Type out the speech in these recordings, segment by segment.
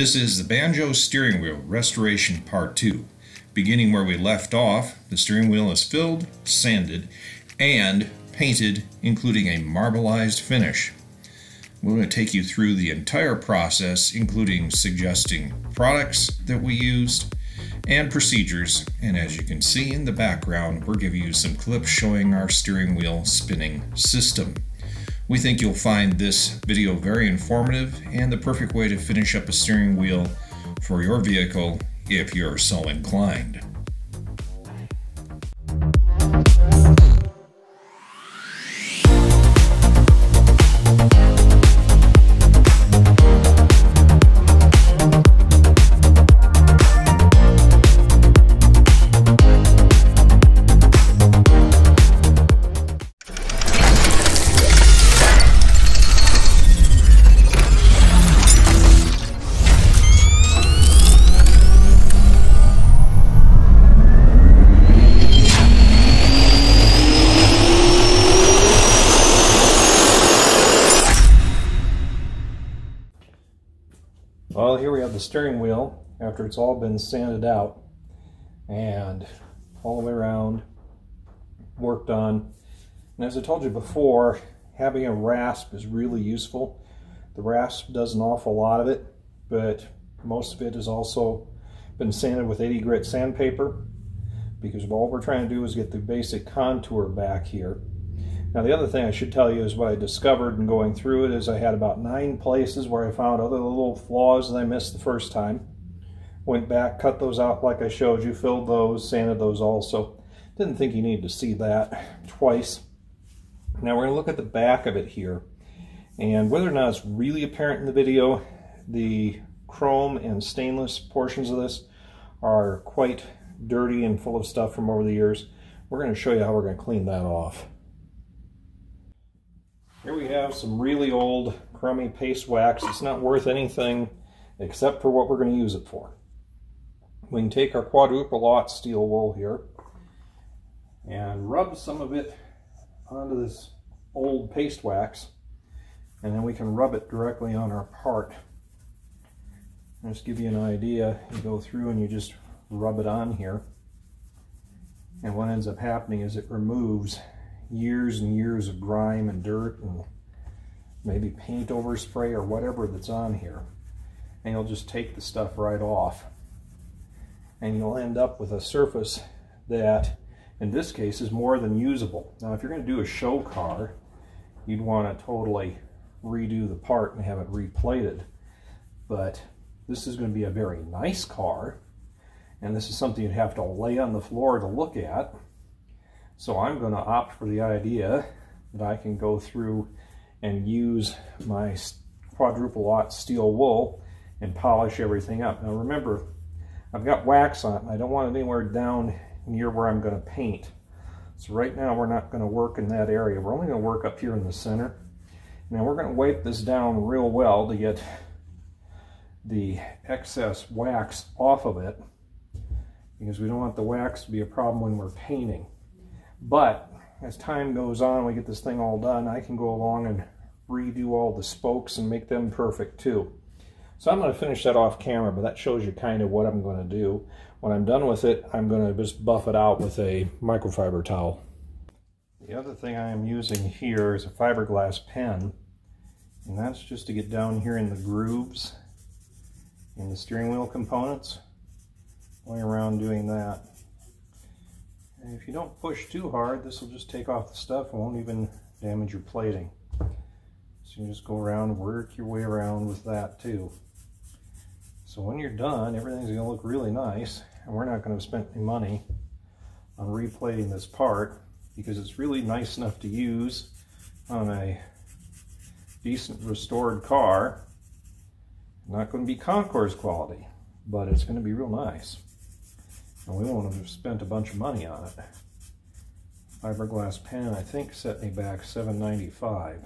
This is the Banjo steering wheel restoration part 2. Beginning where we left off, the steering wheel is filled, sanded, and painted, including a marbleized finish. We're going to take you through the entire process, including suggesting products that we used and procedures. And as you can see in the background, we're giving you some clips showing our steering wheel spinning system. We think you'll find this video very informative and the perfect way to finish up a steering wheel for your vehicle if you're so inclined. After it's all been sanded out and all the way around, worked on. And as I told you before, having a rasp is really useful. The rasp does an awful lot of it, but most of it has also been sanded with 80 grit sandpaper because all we're trying to do is get the basic contour back here. Now the other thing I should tell you is what I discovered in going through it is I had about nine places where I found other little flaws that I missed the first time. Went back, cut those out like I showed you, filled those, sanded those also. Didn't think you needed to see that twice. Now we're going to look at the back of it here. And whether or not it's really apparent in the video, the chrome and stainless portions of this are quite dirty and full of stuff from over the years. We're going to show you how we're going to clean that off. Here we have some really old crummy paste wax. It's not worth anything except for what we're going to use it for. We can take our quadruple aught steel wool here and rub some of it onto this old paste wax and then we can rub it directly on our part. Just give you an idea, you go through and you just rub it on here and what ends up happening is it removes years and years of grime and dirt and maybe paint overspray or whatever that's on here. And you'll just take the stuff right off. And you'll end up with a surface that, in this case, is more than usable. Now, if you're going to do a show car, you'd want to totally redo the part and have it replated. But this is going to be a very nice car, and this is something you'd have to lay on the floor to look at so I'm going to opt for the idea that I can go through and use my quadruple aught steel wool and polish everything up. Now remember, I've got wax on it. I don't want it anywhere down near where I'm going to paint. So right now we're not going to work in that area. We're only going to work up here in the center. Now we're going to wipe this down real well to get the excess wax off of it because we don't want the wax to be a problem when we're painting. But as time goes on, we get this thing all done, I can go along and redo all the spokes and make them perfect too. So I'm going to finish that off camera, but that shows you kind of what I'm going to do. When I'm done with it, I'm going to just buff it out with a microfiber towel. The other thing I am using here is a fiberglass pen, and that's just to get down here in the grooves in the steering wheel components. Going around doing that. And if you don't push too hard, this will just take off the stuff and won't even damage your plating. So you just go around work your way around with that too. So when you're done, everything's to look really nice, and we're not going to spend any money on replating this part because it's really nice enough to use on a decent restored car. Not going to be Concours quality, but it's going to be real nice. And we won't have spent a bunch of money on it. Fiberglass pen, I think, set me back $7.95.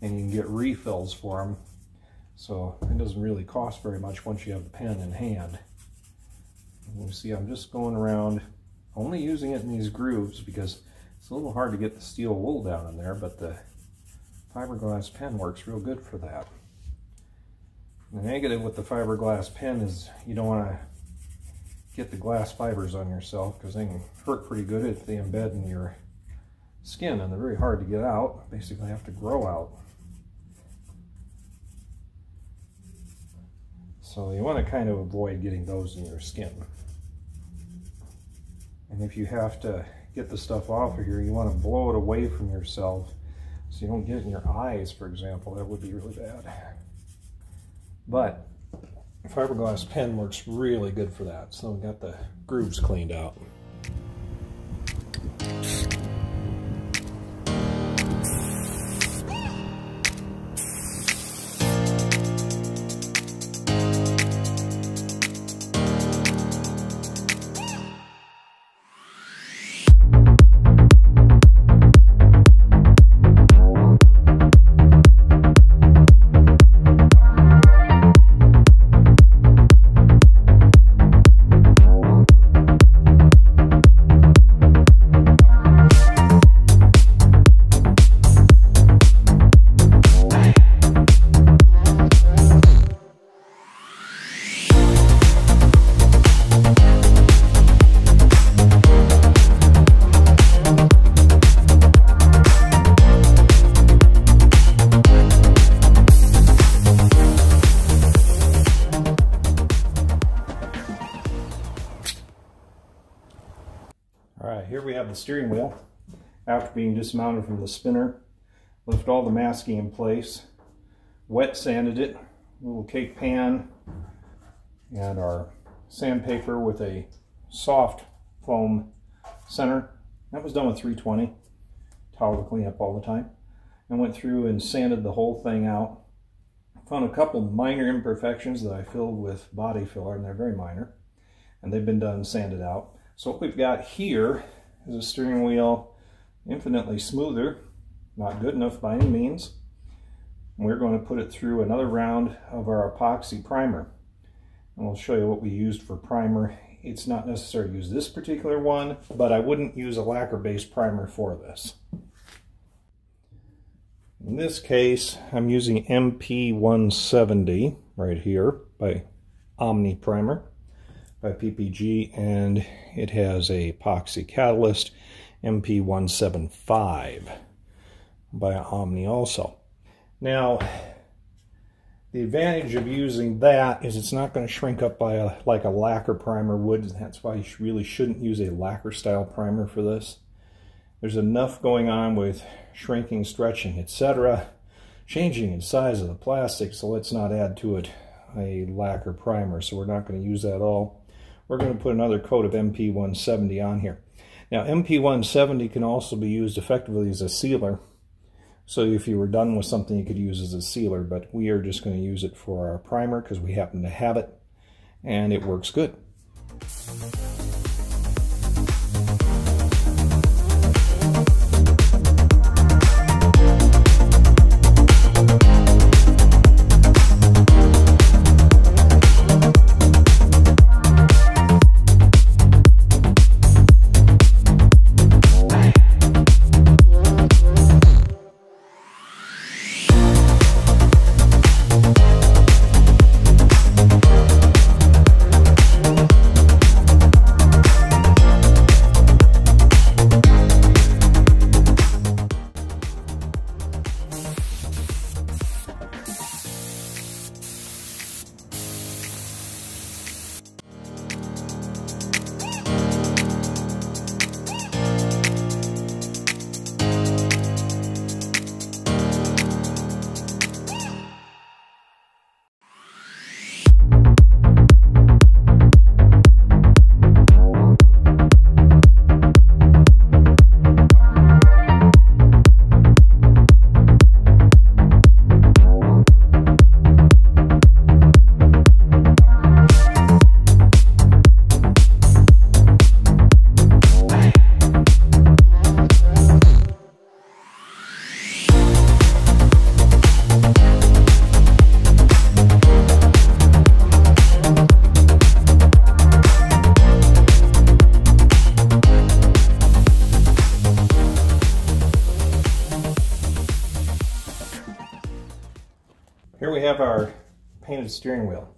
And you can get refills for them. So it doesn't really cost very much once you have the pen in hand. And you see I'm just going around, only using it in these grooves because it's a little hard to get the steel wool down in there, but the fiberglass pen works real good for that. The negative with the fiberglass pen is you don't want to get the glass fibers on yourself because they can hurt pretty good if they embed in your skin and they're very hard to get out. Basically have to grow out. So you want to kind of avoid getting those in your skin. And if you have to get the stuff off of here, you want to blow it away from yourself so you don't get it in your eyes, for example. That would be really bad. But fiberglass pen works really good for that. So we got the grooves cleaned out. The steering wheel after being dismounted from the spinner. Left all the masking in place, wet sanded it, little cake pan, and our sandpaper with a soft foam center. That was done with 320, towel to clean up all the time. And went through and sanded the whole thing out. Found a couple minor imperfections that I filled with body filler, and they're very minor. And they've been done sanded out. So what we've got here is a steering wheel infinitely smoother, not good enough by any means. we're going to put it through another round of our epoxy primer. And we'll show you what we used for primer. It's not necessary to use this particular one, but I wouldn't use a lacquer-based primer for this. In this case, I'm using MP170 right here by Omni Primer by PPG and it has a epoxy catalyst MP175 by Omni also. Now the advantage of using that is it's not going to shrink up by a, like a lacquer primer would. That's why you really shouldn't use a lacquer style primer for this. There's enough going on with shrinking, stretching, etc. Changing in size of the plastic, so let's not add to it a lacquer primer. So we're not going to use that all we're going to put another coat of MP170 on here. Now MP170 can also be used effectively as a sealer. So if you were done with something you could use as a sealer, but we are just going to use it for our primer because we happen to have it and it works good. Steering wheel.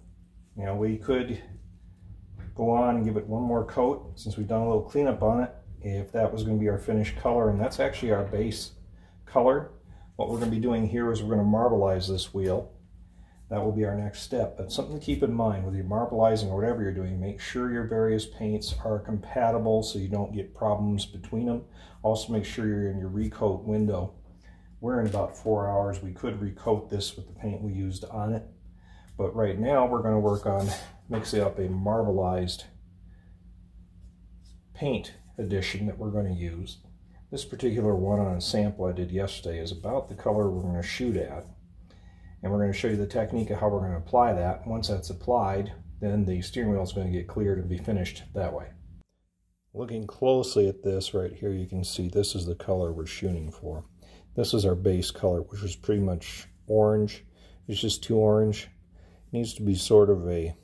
You know, we could go on and give it one more coat since we've done a little cleanup on it if that was going to be our finished color and that's actually our base color. What we're going to be doing here is we're going to marbleize this wheel. That will be our next step. But something to keep in mind whether you're marbleizing or whatever you're doing, make sure your various paints are compatible so you don't get problems between them. Also make sure you're in your recoat window. We're in about four hours. We could recoat this with the paint we used on it. But right now we're going to work on mixing up a marbleized paint edition that we're going to use. This particular one on a sample I did yesterday is about the color we're going to shoot at. And we're going to show you the technique of how we're going to apply that. Once that's applied, then the steering wheel is going to get cleared and be finished that way. Looking closely at this right here, you can see this is the color we're shooting for. This is our base color, which is pretty much orange. It's just too orange. Needs to be sort of a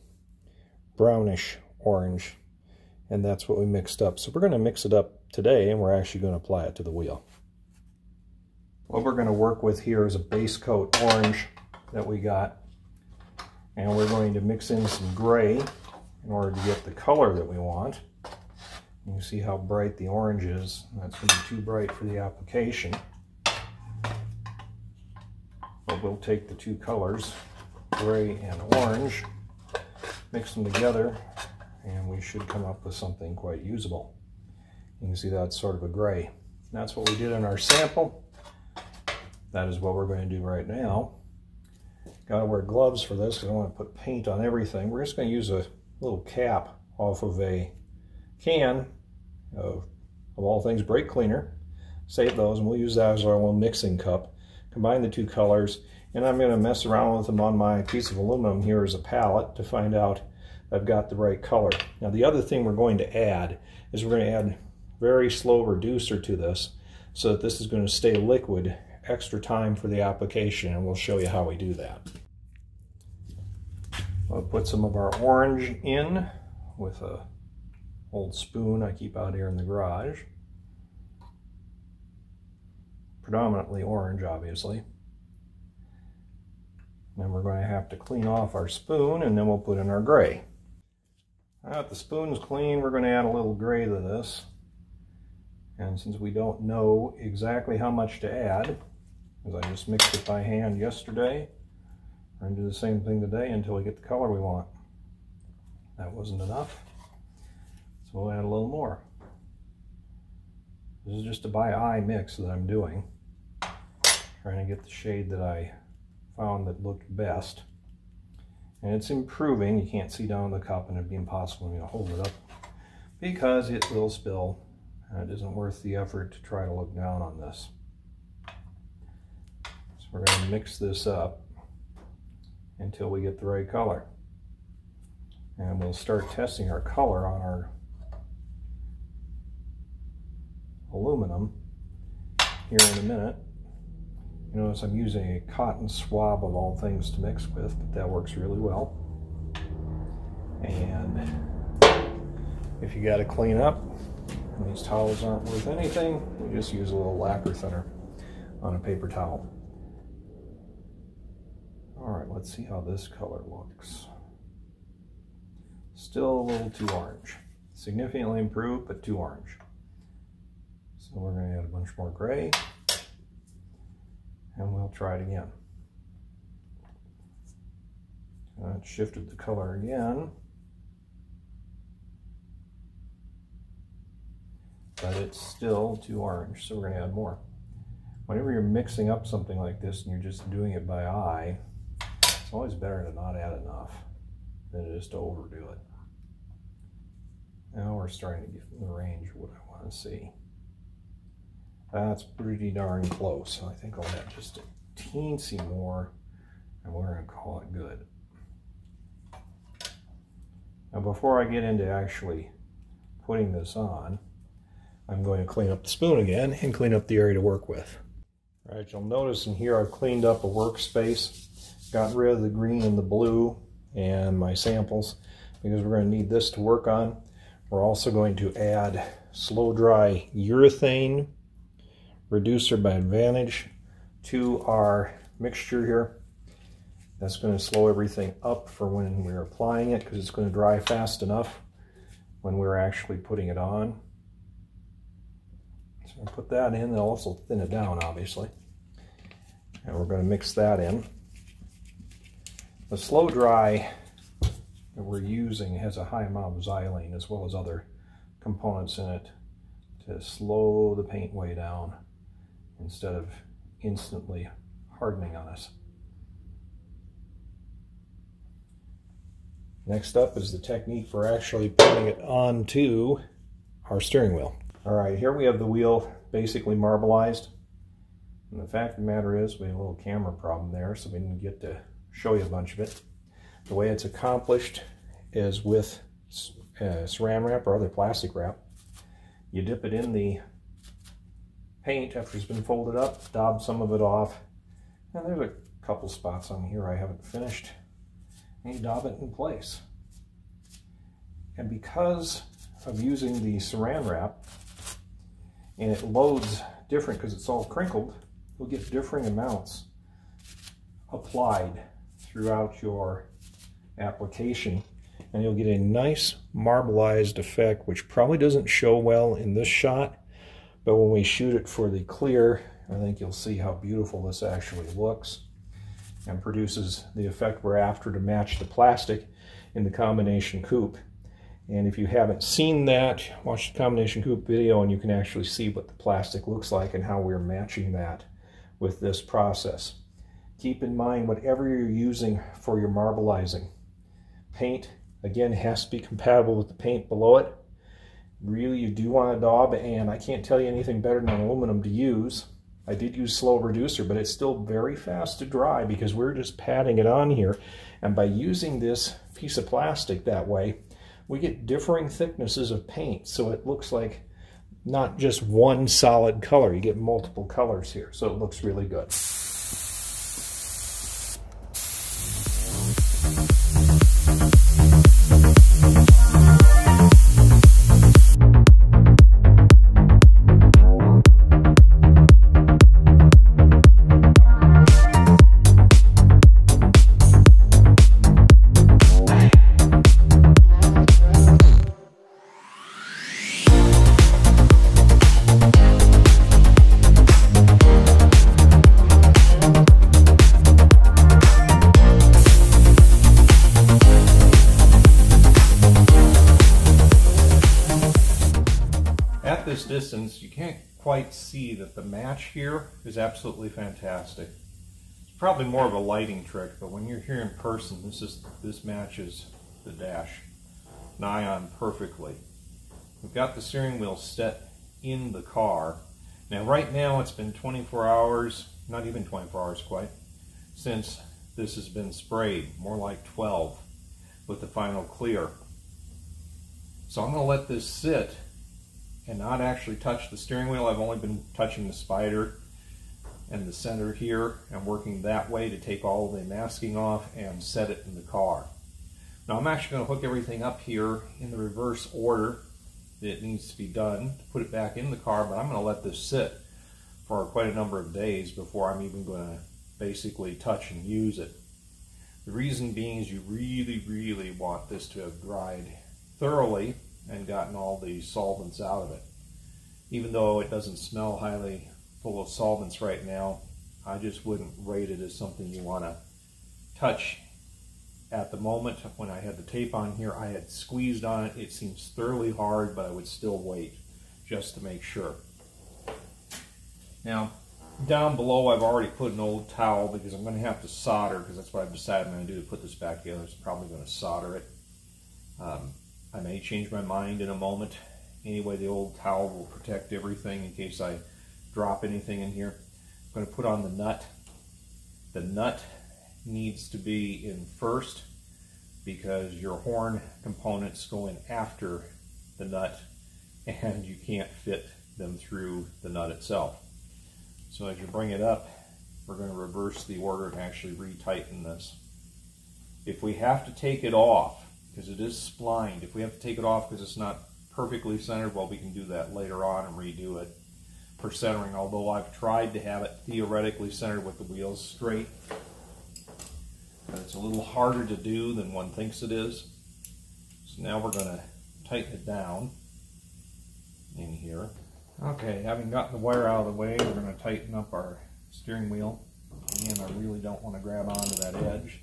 brownish orange and that's what we mixed up. So we're going to mix it up today and we're actually going to apply it to the wheel. What we're going to work with here is a base coat orange that we got and we're going to mix in some gray in order to get the color that we want. You see how bright the orange is. That's going to be too bright for the application. But we'll take the two colors, gray and orange, mix them together and we should come up with something quite usable. You can see that's sort of a gray. That's what we did in our sample. That is what we're going to do right now. Got to wear gloves for this because I want to put paint on everything. We're just going to use a little cap off of a can of, of all things brake cleaner. Save those and we'll use that as our little mixing cup. Combine the two colors and I'm going to mess around with them on my piece of aluminum here as a palette to find out I've got the right color. Now the other thing we're going to add is we're going to add very slow reducer to this so that this is going to stay liquid extra time for the application and we'll show you how we do that. I'll put some of our orange in with a old spoon I keep out here in the garage. Predominantly orange obviously. Then we're going to have to clean off our spoon and then we'll put in our gray. Now that the spoon's clean, we're going to add a little gray to this. And since we don't know exactly how much to add, because I just mixed it by hand yesterday, we're going to do the same thing today until we get the color we want. That wasn't enough, so we'll add a little more. This is just a by eye mix that I'm doing, trying to get the shade that I found that looked best. And it's improving. You can't see down the cup and it'd be impossible for me to hold it up because it will spill. And it isn't worth the effort to try to look down on this. So we're going to mix this up until we get the right color. And we'll start testing our color on our aluminum here in a minute. You notice I'm using a cotton swab of all things to mix with, but that works really well. And if you got to clean up, and these towels aren't worth anything, we just use a little lacquer thinner on a paper towel. All right, let's see how this color looks. Still a little too orange. Significantly improved, but too orange. So we're going to add a bunch more gray and we'll try it again. That shifted the color again. But it's still too orange, so we're going to add more. Whenever you're mixing up something like this and you're just doing it by eye, it's always better to not add enough than it is to overdo it. Now we're starting to get the range of what I want to see. That's pretty darn close. I think I'll add just a teensy more and we're to call it good. Now before I get into actually putting this on, I'm going to clean up the spoon again and clean up the area to work with. All right, you'll notice in here I've cleaned up a workspace, got rid of the green and the blue and my samples because we're going to need this to work on. We're also going to add slow dry urethane reducer by Advantage to our mixture here. That's going to slow everything up for when we're applying it because it's going to dry fast enough when we're actually putting it on. So we'll put that in, and also thin it down, obviously. And we're going to mix that in. The slow dry that we're using has a high amount of xylene as well as other components in it to slow the paint way down instead of instantly hardening on us. Next up is the technique for actually putting it onto our steering wheel. All right, here we have the wheel basically marbleized. And the fact of the matter is we have a little camera problem there, so we didn't get to show you a bunch of it. The way it's accomplished is with uh, saran wrap or other plastic wrap. You dip it in the paint after it's been folded up, daub some of it off, and there's a couple spots on here I haven't finished. And you daub it in place. And because of using the saran wrap, and it loads different because it's all crinkled, you'll get differing amounts applied throughout your application. And you'll get a nice marbleized effect which probably doesn't show well in this shot but when we shoot it for the clear I think you'll see how beautiful this actually looks and produces the effect we're after to match the plastic in the combination coupe. And if you haven't seen that, watch the combination coupe video and you can actually see what the plastic looks like and how we're matching that with this process. Keep in mind whatever you're using for your marbleizing. Paint, again, has to be compatible with the paint below it. Really, you do want a daub, and I can't tell you anything better than aluminum to use. I did use slow reducer, but it's still very fast to dry because we're just patting it on here. And by using this piece of plastic that way, we get differing thicknesses of paint. So it looks like not just one solid color, you get multiple colors here. So it looks really good. This distance, you can't quite see that the match here is absolutely fantastic. It's probably more of a lighting trick, but when you're here in person, this is this matches the dash nigh on perfectly. We've got the steering wheel set in the car. Now right now it's been 24 hours, not even 24 hours quite, since this has been sprayed, more like 12 with the final clear. So I'm going to let this sit and not actually touch the steering wheel. I've only been touching the spider and the center here and working that way to take all the masking off and set it in the car. Now I'm actually going to hook everything up here in the reverse order that it needs to be done to put it back in the car, but I'm going to let this sit for quite a number of days before I'm even going to basically touch and use it. The reason being is you really, really want this to have dried thoroughly and gotten all the solvents out of it. Even though it doesn't smell highly full of solvents right now, I just wouldn't rate it as something you want to touch at the moment. When I had the tape on here, I had squeezed on it. It seems thoroughly hard, but I would still wait just to make sure. Now, down below, I've already put an old towel because I'm going to have to solder because that's what I've decided I'm going to do to put this back together. It's probably going to solder it. Um, I may change my mind in a moment. Anyway, the old towel will protect everything in case I drop anything in here. I'm going to put on the nut. The nut needs to be in first because your horn components go in after the nut and you can't fit them through the nut itself. So as you bring it up, we're going to reverse the order and actually retighten this. If we have to take it off, because it is splined. If we have to take it off because it's not perfectly centered, well, we can do that later on and redo it for centering, although I've tried to have it theoretically centered with the wheels straight. but it's a little harder to do than one thinks it is. So now we're going to tighten it down in here. Okay, having gotten the wire out of the way, we're going to tighten up our steering wheel. Again, I really don't want to grab onto that edge.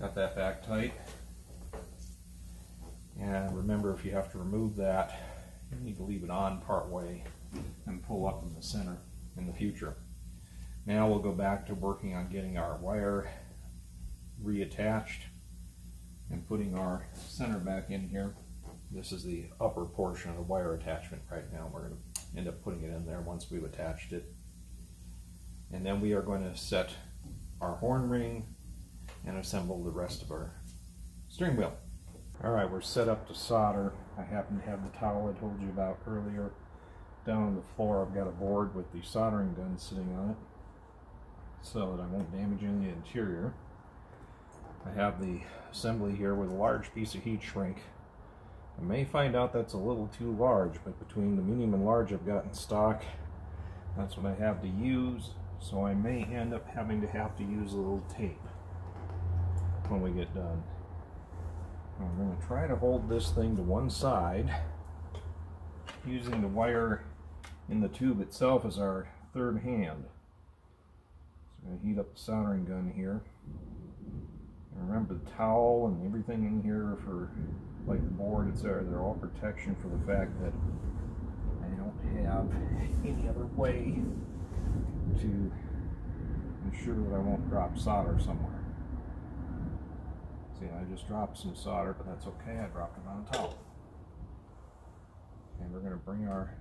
Got that back tight. And remember, if you have to remove that, you need to leave it on part way and pull up in the center in the future. Now we'll go back to working on getting our wire reattached and putting our center back in here. This is the upper portion of the wire attachment right now. We're going to end up putting it in there once we've attached it. And then we are going to set our horn ring and assemble the rest of our steering wheel. All right, we're set up to solder. I happen to have the towel I told you about earlier. Down on the floor, I've got a board with the soldering gun sitting on it so that I won't damage any interior. I have the assembly here with a large piece of heat shrink. I may find out that's a little too large, but between the medium and large I've got in stock, that's what I have to use. So I may end up having to have to use a little tape when we get done. I'm going to try to hold this thing to one side using the wire in the tube itself as our third hand. So I'm going to heat up the soldering gun here. And remember the towel and everything in here for like the board, etc. They're all protection for the fact that I don't have any other way to ensure that I won't drop solder somewhere. See, I just dropped some solder, but that's okay. I dropped it on top. And we're going to bring our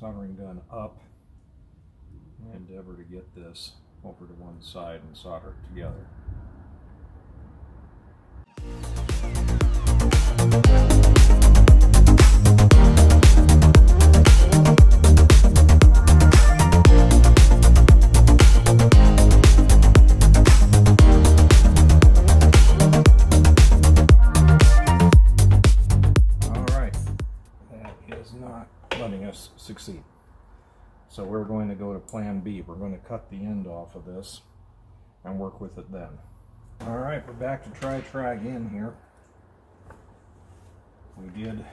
soldering gun up and endeavor to get this over to one side and solder it together. Cut the end off of this and work with it then. All right, we're back to try try again here. We did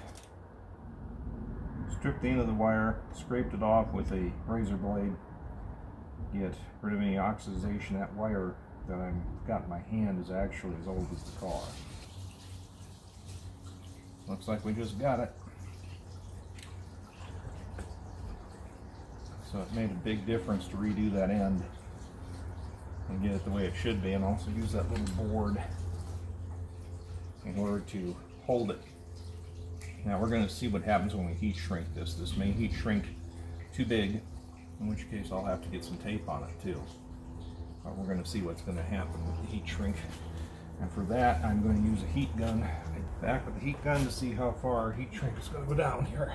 strip the end of the wire, scraped it off with a razor blade, get rid of any oxidization. That wire that I've got in my hand is actually as old as the car. Looks like we just got it. So it made a big difference to redo that end and get it the way it should be and also use that little board in order to hold it. Now we're going to see what happens when we heat shrink this. This may heat shrink too big, in which case I'll have to get some tape on it too. But we're going to see what's going to happen with the heat shrink. And for that, I'm going to use a heat gun. Back with the heat gun to see how far heat shrink is going to go down here.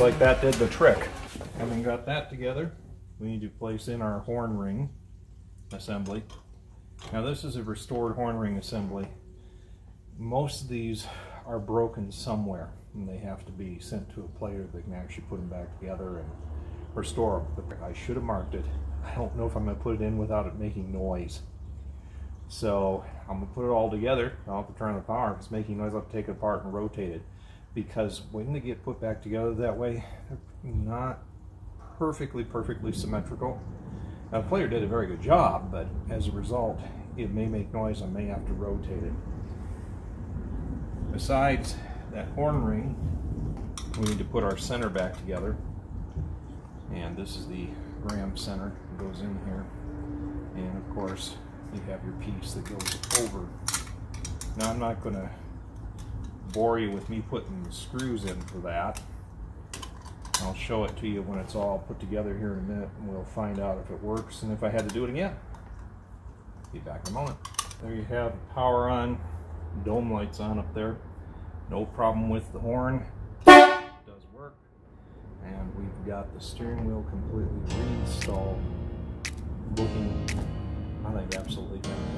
Like that did the trick. Having got that together, we need to place in our horn ring assembly. Now this is a restored horn ring assembly. Most of these are broken somewhere and they have to be sent to a player that can actually put them back together and restore them. But I should have marked it. I don't know if I'm going to put it in without it making noise. So I'm going to put it all together. I'll have to turn the power. If it's making noise, I'll have to take it apart and rotate it because when they get put back together that way, they're not perfectly, perfectly symmetrical. Now, the player did a very good job, but as a result, it may make noise. I may have to rotate it. Besides that horn ring, we need to put our center back together. And this is the ram center that goes in here. And of course, you have your piece that goes over. Now, I'm not going to bore you with me putting the screws in for that. I'll show it to you when it's all put together here in a minute and we'll find out if it works and if I had to do it again. Be back in a moment. There you have power on, dome lights on up there. No problem with the horn. It does work. And we've got the steering wheel completely reinstalled, looking, I think, absolutely fantastic.